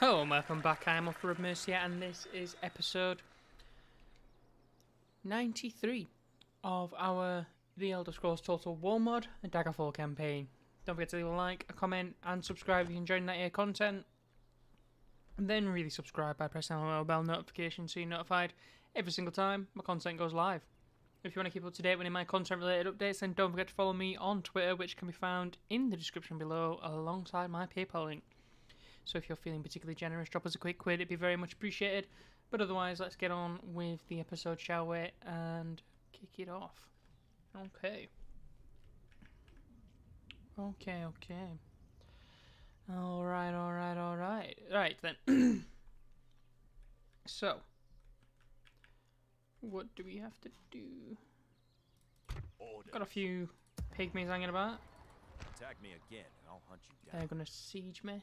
Hello and welcome back. I'm Offa of Mercia and this is episode 93 of our The Elder Scrolls Total War mod and Daggerfall campaign. Don't forget to leave a like, a comment and subscribe if you're enjoying that here content. And then really subscribe by pressing the little bell notification so you're notified every single time my content goes live. If you want to keep up to date with any of my content related updates then don't forget to follow me on Twitter which can be found in the description below alongside my PayPal link. So if you're feeling particularly generous, drop us a quick quid. It'd be very much appreciated. But otherwise, let's get on with the episode, shall we? And kick it off. Okay. Okay, okay. Alright, alright, alright. Right then. so. What do we have to do? Order. Got a few pygmies hanging about. Attack me again, and I'll hunt you down. They're gonna siege me.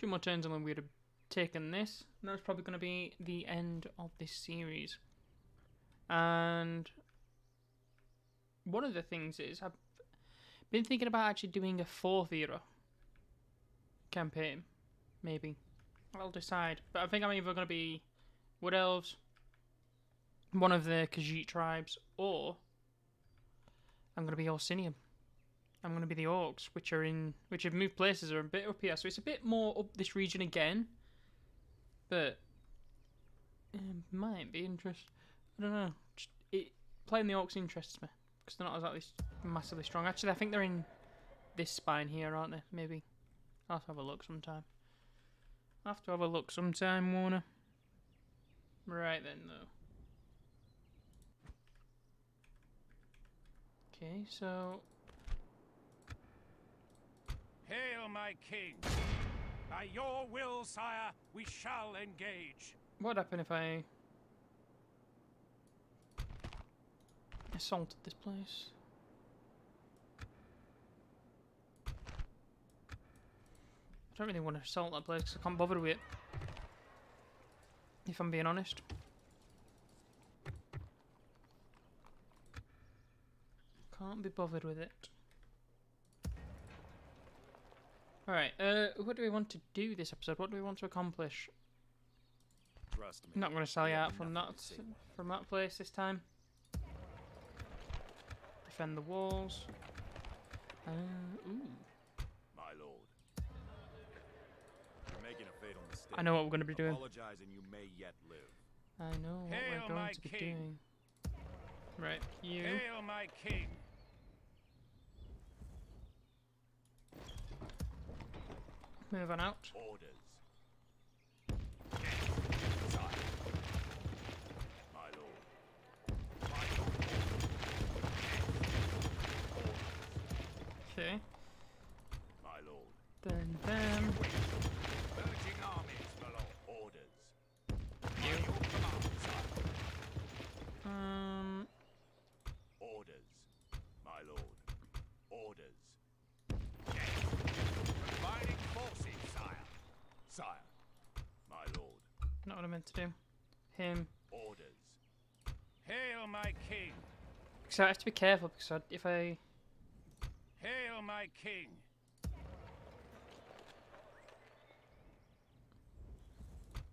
Two more turns and then we'd have taken this. And that's probably gonna be the end of this series. And one of the things is I've been thinking about actually doing a fourth era campaign. Maybe. I'll decide. But I think I'm either gonna be Wood Elves, one of the Khajiit tribes, or I'm gonna be Orsinium. I'm going to be the orcs, which are in, which have moved places, are a bit up here, so it's a bit more up this region again. But it might be interest. I don't know. Just, it playing the orcs interests me because they're not exactly massively strong. Actually, I think they're in this spine here, aren't they? Maybe. I'll have have a look sometime. I'll have to have a look sometime, Warner. Right then, though. Okay, so Hail, my king! By your will, sire, we shall engage. What would happen if I assaulted this place? I don't really want to assault that place 'cause I can't bother with it. If I'm being honest. Can't be bothered with it. Alright, uh, what do we want to do this episode? What do we want to accomplish? Trust me. Not going to sell you out from that to say about from that place this time. Defend the walls. Uh, ooh, My lord. You're making a fatal mistake. I know what we're going to be doing. Apologize and you may yet live. I know what Hail, we're going to be king. doing. Right, you. Hail, my king! Move on out. Orders. My lord. My lord. Okay. My lord. Then them. Urging armies below. Orders. By your command, sire. Um. Orders. My lord. Orders. Combining forces, sire. Sire. My lord. Not what I meant to do. Him. Orders. Hail, my king! Because I have to be careful because I, if I. Hail, my king!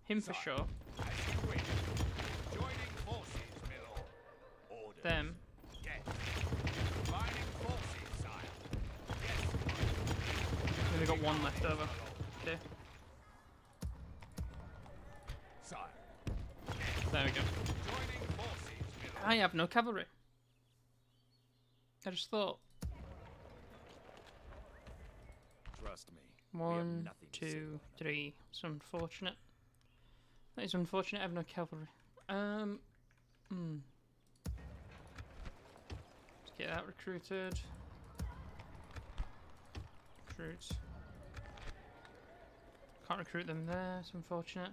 Him for sure. As you wish. Joining forces, my lord. Orders. Them. Forces. Yes, We've only got one left over. Okay. Sire. There we go. Joining forces, my lord. I have no cavalry. I just thought. Trust me. One, nothing to say two, three. It's unfortunate. That is unfortunate. I have no cavalry. Um. Hmm. Let's get that recruited. Recruit. Can't recruit them there. It's unfortunate.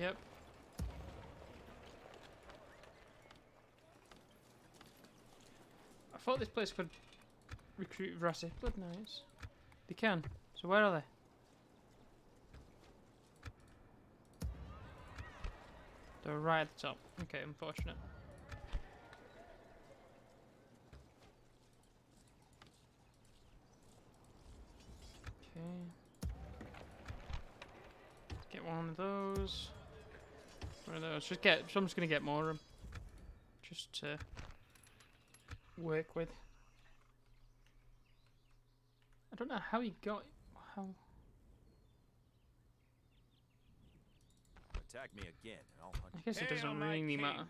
Yep. I thought this place could recruit Verassi. Blood knives. They can. So where are they? They're right at the top. Okay, unfortunate. Okay. Get one of those. One of those. Just get. So I'm just gonna get more of 'em, Just to work with. I don't know how he got. How. Attack me again, and I'll hunt I guess it doesn't my really king. matter.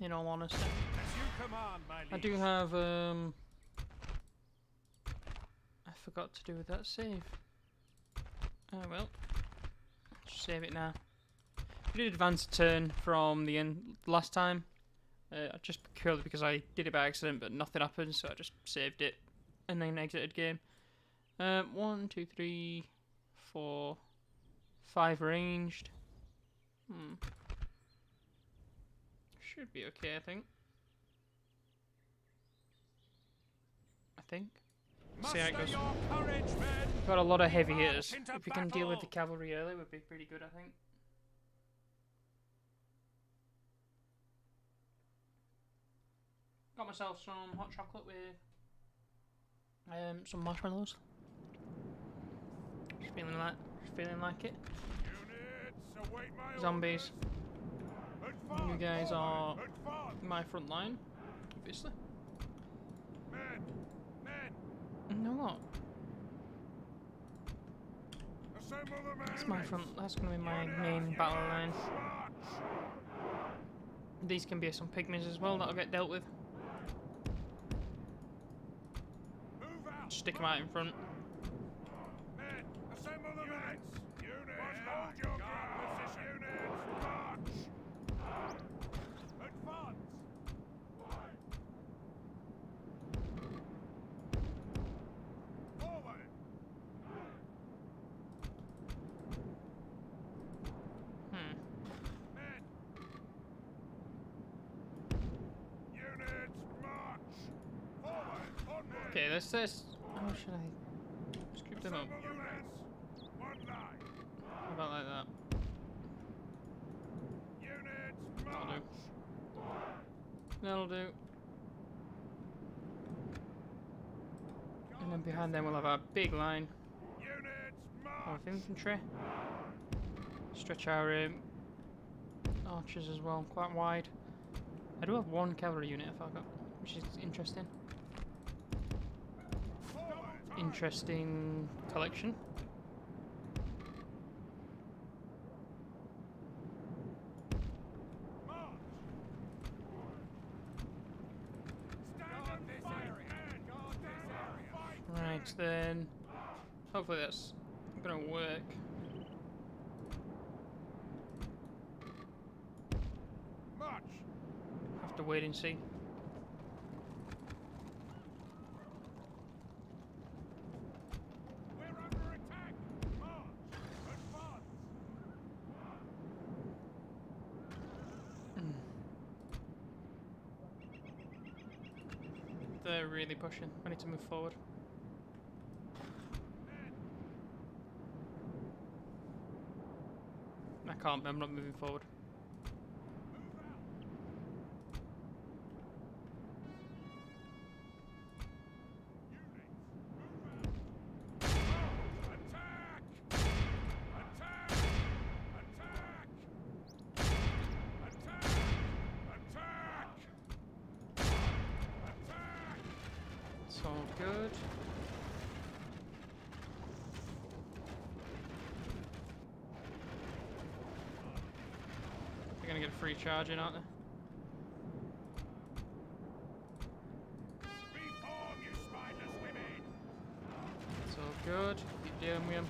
In all honesty. As you command, my liege. I do have um I forgot to do with that save. Oh well. Save it now. I did advance turn from the end last time. Uh, just purely because I did it by accident but nothing happened so I just saved it and then exited game. Um one, two, three, four, five ranged. Hmm. Should be okay I think. I think. See how it goes. Got a lot of heavy hitters. If we can deal with the cavalry early, would be pretty good, I think. Got myself some hot chocolate with um, some marshmallows. Just feeling like, just feeling like it. Zombies, you guys are my front line, obviously. Men, men, No what? assemble the men. That's my front. That's gonna be my main battle line. These can be some pygmies as well that'll get dealt with. Stick them out in front. Men, assemble the men. Units, hold your ground. Position. Units, march. Advance. Forward. Hmm. Men. Units, march. Forward. Onward. Okay, let's let's. How should I Just scoop them up? How about like that? That'll do. That'll do. And then behind them we'll have our big line of infantry. Stretch our um, archers as well, quite wide. I do have one cavalry unit if I got, which is interesting. Forward. Interesting collection. March. Stand and fight, men. Stand and collection. Right then. Hopefully that's gonna work. Have to wait and see. We're under attack. March. Advance. They're really pushing. I need to move forward. I can't, I'm not moving forward. All good. They're gonna get a free charge in, aren't they? Reform, you spineless women! It's all good. Keep dealing with!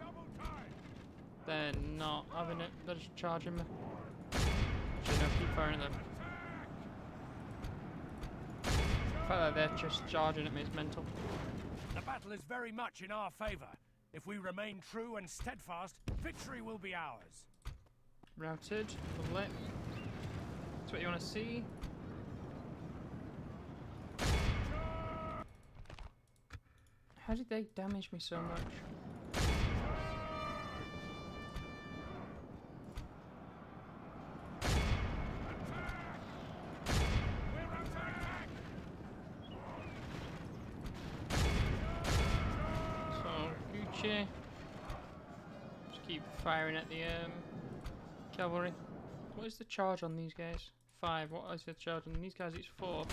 Double! They're not having it. They're just charging me. Firing them. The fact that they're just charging at me is mental. The battle is very much in our favor. If we remain true and steadfast, victory will be ours. Routed. Lovely. That's what you want to see. How did they damage me so much? Firing at the um, cavalry. What is the charge on these guys? Five. What is the charge on these guys? It's four.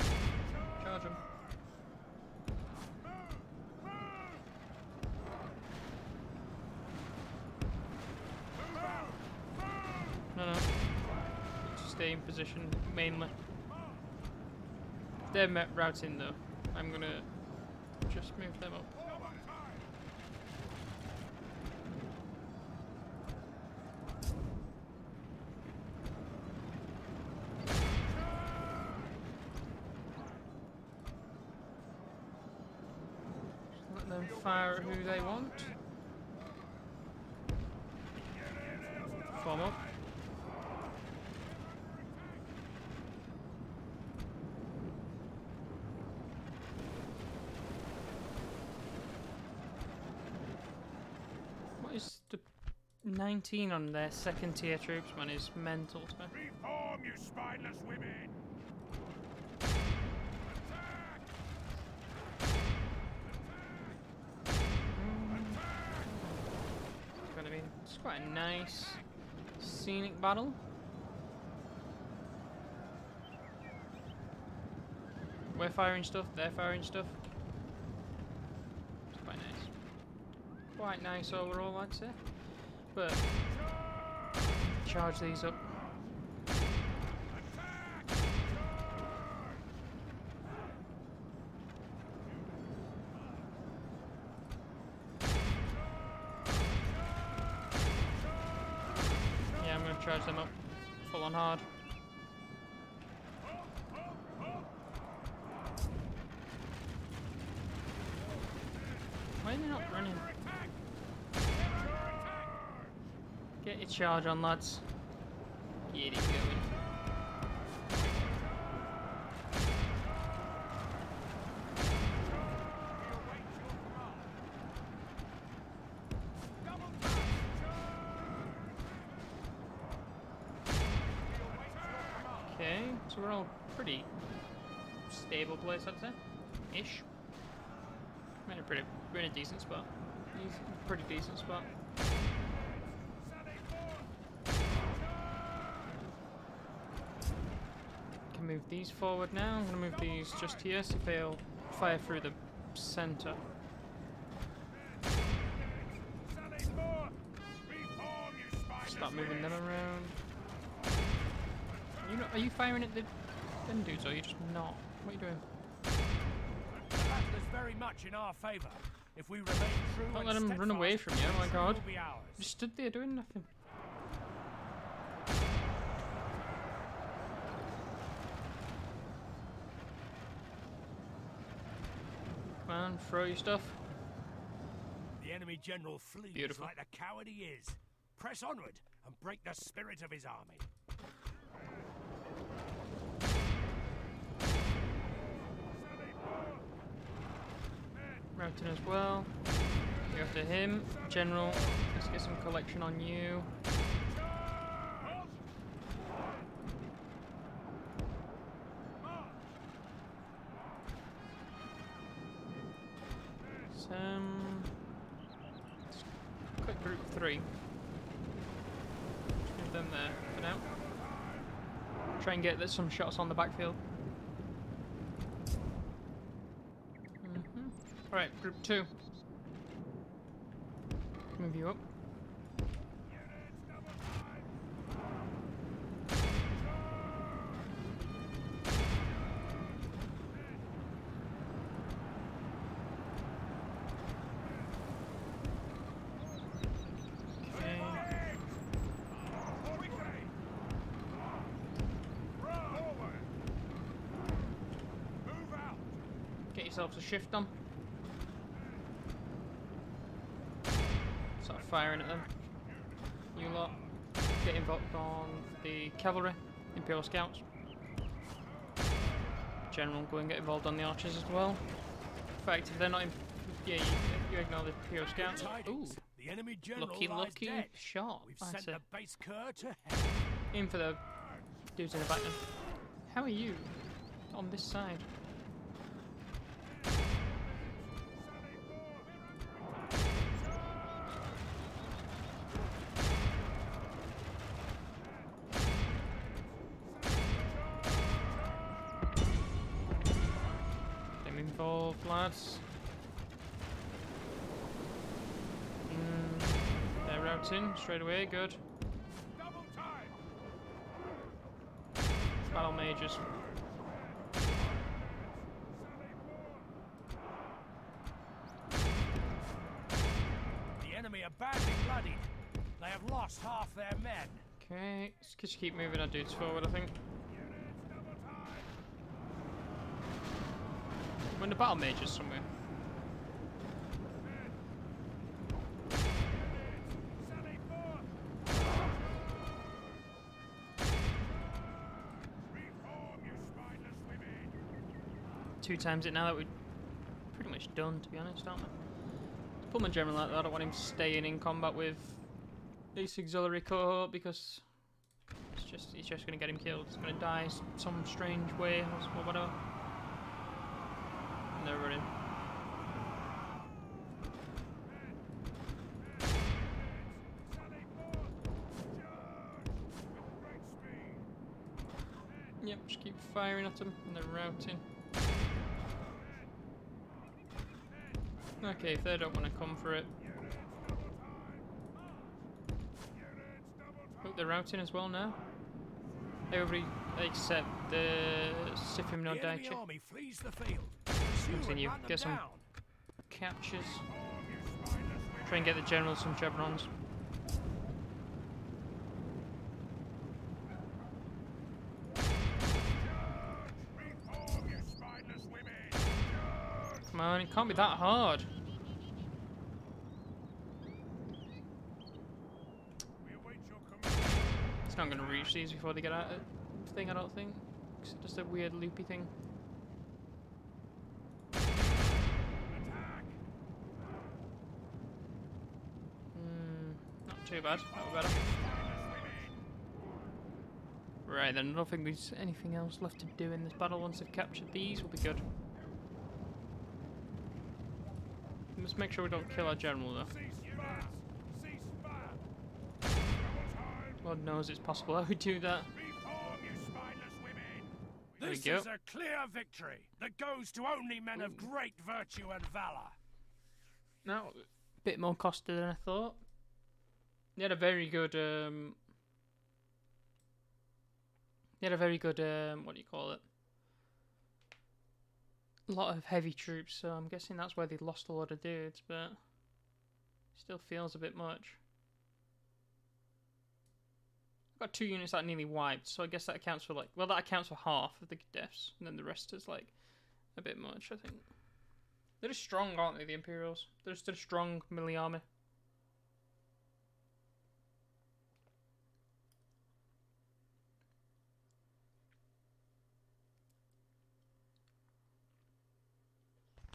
Charge them. No, no. Stay in position mainly. They're routing though. I'm gonna just move them up. Let them fire who they want. Form up. What is the 19 on their second tier troops, man, is mental to me. Reform, you spineless women! It's gonna be it's quite a nice scenic battle. We're firing stuff, they're firing stuff. It's quite nice. Quite nice overall, I'd say. But charge these up. Yeah, I'm gonna charge them up full on hard. Why are they not running? Get your charge on, lads. Get it going. Okay, so we're all pretty stable place, I'd say. Ish. We're in a pretty, in a decent spot. Pretty decent spot. Can move these forward now. I'm gonna move these just here, see if they'll fire through the center. Start moving them around. You know, are you firing at the them dudes or are you just not? What are you doing? Very much in our favour. If we remain true Don't let let 'em run away from you, oh my God. Just stood there doing nothing. On, throw your stuff. The enemy general flees Beautiful. like the coward he is. Press onward and break the spirit of his army. Routing as well. Go after him. General, let's get some collection on you. And get some shots on the backfield. hmm Alright, group two. Move you up. Okay. A shift on. Start firing at them. You lot get involved on the cavalry, Imperial Scouts. General, go and get involved on the archers as well. In fact, if they're not in, yeah, you, you ignore the Imperial Scouts. Ooh, The enemy general lucky, lucky dead. shot. We've I sent said. the base cur to hell. In for the dudes in the back. How are you on this side? They're straight away. Good. Double time! Battle mages. The enemy are badly bloodied. They have lost half their men. Okay, let's just keep moving our dudes forward. I think. We're in the battle mages somewhere. Sally forth! Reform, you spineless women! Two times it now that we're pretty much done, to be honest, aren't we? Put my general out there. I don't want him staying in combat with this auxiliary cohort because it's just he's just going to get him killed. He's going to die some strange way or whatever. And they're running. Yep, just keep firing at them and they're routing. Okay, if they don't want to come for it. Oh, they're routing as well now. Everybody except uh, the Sifim no Daichi. army flees the field. Pursue and Continue. Get some- down. Captures. Reform, you spineless women! Try and get the general some chevrons. Reform, you spineless women! Come on, it can't be that hard. We await your command. It's not these before they get out of thing, I don't think. It's just a weird loopy thing. Hmm, not too bad. Was better. Right, then I don't think there's anything else left to do in this battle. Once they've captured these, we'll be good. Let's make sure we don't kill our general, though. Cease fire! Cease fire! Double time! Lord knows it's possible how we do that. Reform, you spineless women! There we This go. is a clear victory that goes to only men of great virtue and valor. Now, a bit more costly than I thought. They had a very good, um, they had a very good, um, what do you call it? A lot of heavy troops, so I'm guessing that's why they lost a lot of dudes, but still feels a bit much. Got two units that nearly wiped, so I guess that accounts for like, well, that accounts for half of the deaths, and then the rest is like a bit much, I think. They're just strong, aren't they, the Imperials? They're just a strong melee army.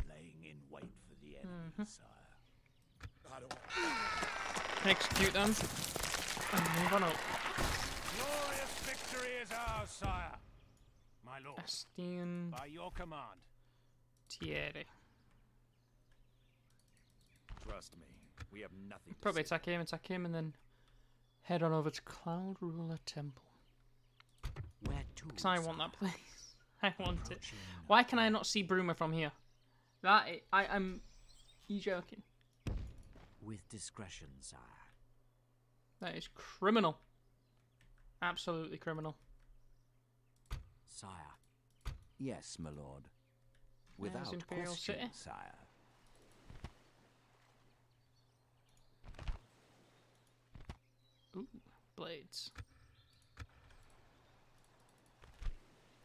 Laying in wait for the enemy, Mhm. sire. I don't Execute them. And move on up. Glorious victory is ours, sire. My lord, Bastian by your command. Thierry. trust me. We have nothing to Probably say. attack him, attack him, and then head on over to Cloud Ruler Temple. Where to? Because I want that place. I want it. Why can I not see Bruma from here? That I, I I'm. You joking? With discretion, sire. That is criminal. Absolutely criminal. Sire. Yes, my lord. Without Imperial question, City. sire. Ooh, blades.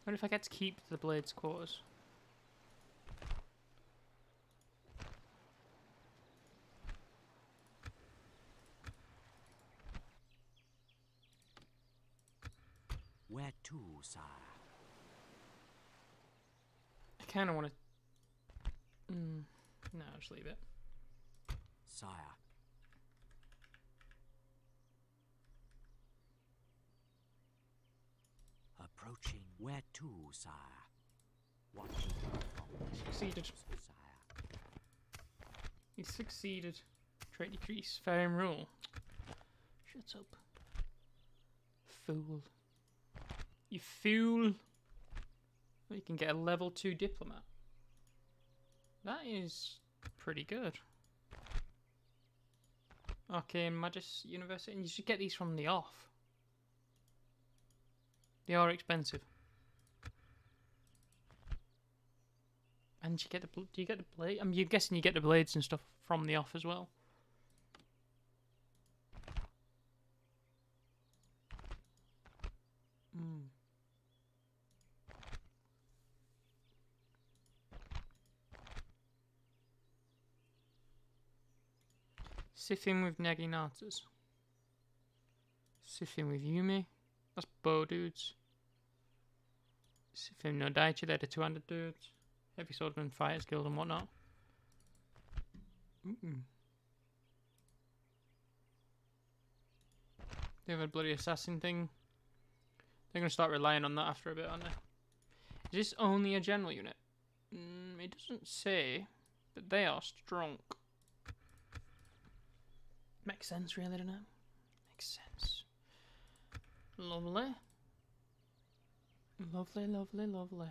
wonder if I get to keep the blades quarters. Where to, sire? I kind of want to. Mm, no, just leave it. Sire. Approaching. Where to, sire? Watching Succeeded. sire. He succeeded. Trait decrease. Fair rule. Shut up. Fool. You fool. Well, you can get a level 2 diplomat. That is pretty good. Okay, Magis University, and you should get these from the off. They are expensive. And you get the do you get the blade? I'm guessing you get the blades and stuff from the off as well. Sifting with Naginatas. Sifting with Yumi. That's bow dudes. Sifting no Daichi, they're the 200 dudes. Heavy Swordman Fighters Guild and whatnot. Ooh. They have a bloody assassin thing. They're gonna start relying on that after a bit, aren't they? Is this only a general unit? Mm, it doesn't say, but they are strong. Makes sense, really, doesn't it? Makes sense. Lovely. Lovely, lovely, lovely.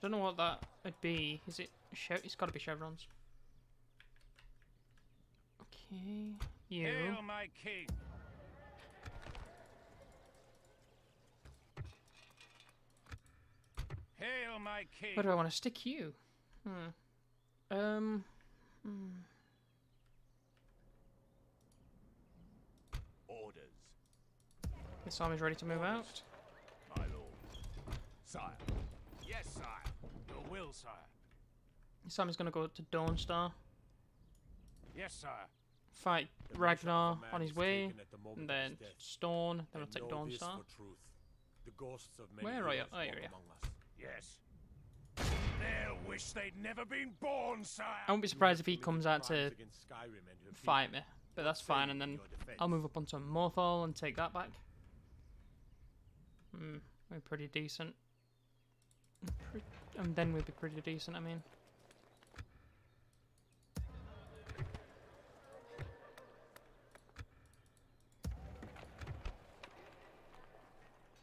Don't know what that would be. Is it? Chev- it's got to be chevrons. Okay, you. Hail, my king! Hail, my king! Where do I want to stick you? Hmm. Um. Hmm. Orders, This army's ready to move out. my lord. Sire, Yes, sire. Your will, sire. This army's gonna go to Dawnstar. Yes, sire. Fight the measure of a Ragnar on his way, and then his. Storm. Then we'll take Dawnstar. for truth. The ghosts of many Where are you? Oh, here we are. Among us. Yes. They'll wish they'd never been born, sire. I won't be surprised if he comes out to crimes against Skyrim and her fight me, but that's fine. And then. I'll move up onto Morthal and take that back. Hmm, we're pretty decent. And then we'd be pretty decent, I mean.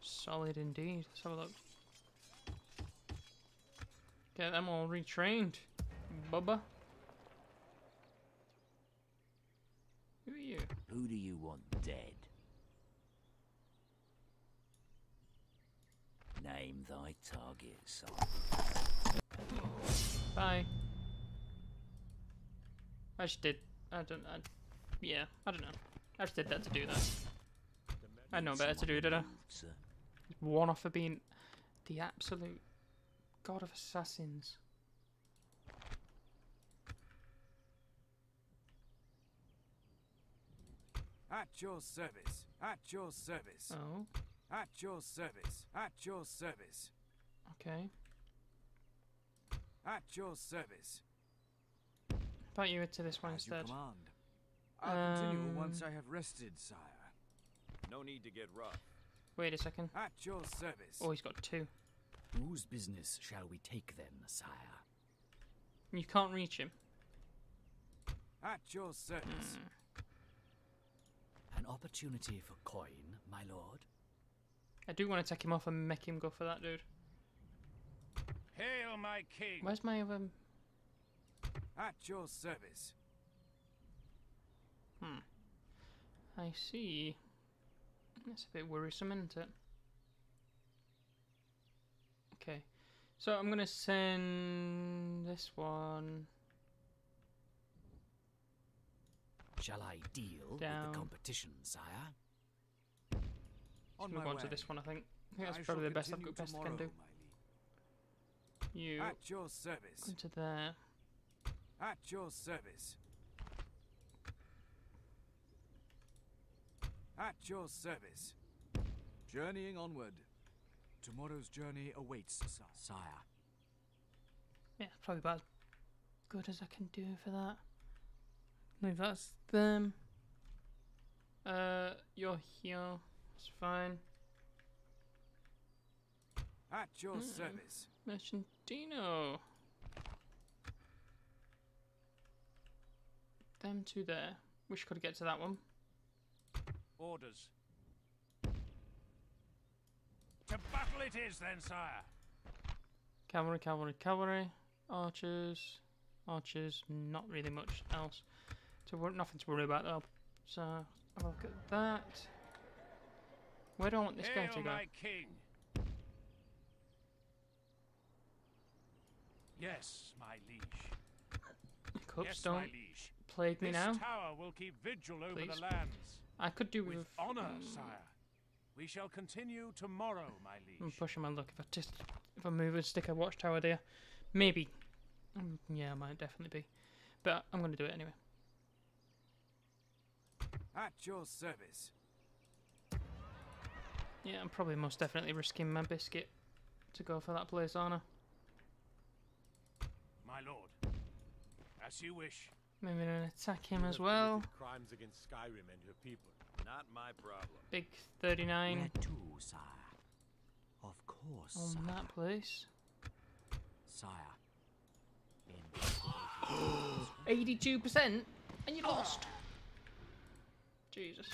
Solid indeed. Let's have a look. Get them all retrained. Bubba. Who are you? Who do you want dead? Name thy target, son. Bye. I just did. I don't. I, yeah, I don't know. I just did that to do that. I know better to do, did I? One off for being the absolute god of assassins. At your service. At your service. Oh, At your service. At your service. okay. At your service. Thought you were to this one As you instead. command. I'll continue once Um, I have rested, sire. No need to get rough. Wait a second. At your service. Oh, he's got two. Whose business shall we take then, sire? You can't reach him. At your service. An opportunity for coin, my lord? I do want to take him off and make him go for that dude. Hail, my king! Where's my other? At your service. Hmm. I see. That's a bit worrisome, isn't it? Okay. So I'm gonna send this one. Shall I deal Down. with the competition, sire? On move my on way. to this one, I think. I think I that's probably the best I've got best I can do. my liege. You At your service. into there. At your service. At your service. Journeying onward. Tomorrow's journey awaits, sire. Sire, Yeah, it's probably about as good as I can do for that. Move that's them. Uh, you're here. It's fine. At your Mm. service. Merchantino. Them two there. Wish I could get to that one. Orders. To battle it is then, sire. Cavalry, cavalry, cavalry. Archers, archers. Not really much else. So nothing to worry about though. So have a look at that. Where do I want this guy to go? my king. Yes, my liege. Cups yes, don't plague me This now. tower will keep vigil over the lands. I could do with, With honor, mm, sire. We shall continue tomorrow, my liege. I'm pushing my luck. If I just if I move and stick a watchtower there, maybe. Mm, yeah, I might definitely be, but I'm gonna do it anyway. At your service. Yeah, I'm probably most definitely risking my biscuit to go for that place honor. My lord. As you wish. Maybe then attack him as well. Crimes against Skyrim and your people. Not my problem. Big 39 Where to, sire? Of course, on sire. that place. Sire. In 82% and you lost. Jesus.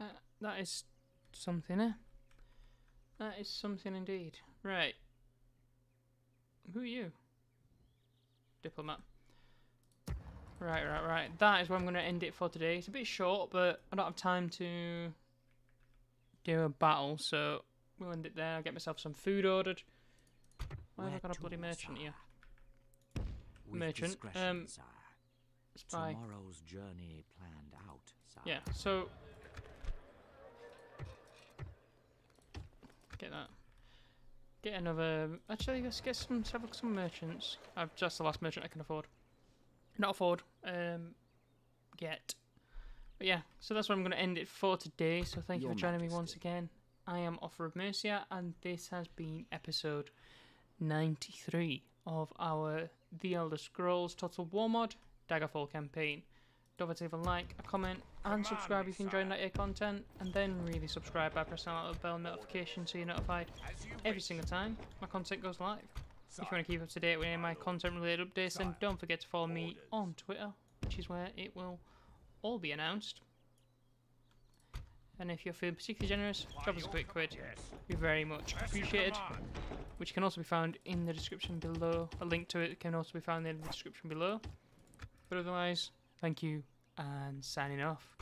Uh, that is something, eh? That is something indeed. Right. Who are you? Diplomat. Right, right, right. That is where I'm going to end it for today. It's a bit short, but I don't have time to do a battle, so we'll end it there. I'll get myself some food ordered. Why have I got a bloody merchant here? Merchant, um. Spy. Tomorrow's journey planned out, sire. Yeah, so get that. Get another. Actually, let's get some. Let's have a look at some merchants. I've just the last merchant I can afford. Not afford. Um, get. But yeah, so that's where I'm going to end it for today. So thank you Your for joining me once again. I am Offa of Mercia, and this has been episode 93 of our The Elder Scrolls Total War Mod Daggerfall campaign. Don't forget to leave a like, a comment, and subscribe if you're enjoying sire. that here content, and then really subscribe by pressing that little bell notification so you're notified every single time my content goes live. If you want to keep up to date with any of my content related updates, then don't forget to follow me on Twitter, which is where it will all be announced. And if you're feeling particularly generous, drop us a quick quid. Be very much appreciated. Which can also be found in the description below. A link to it can also be found in the description below. But otherwise, thank you and signing off.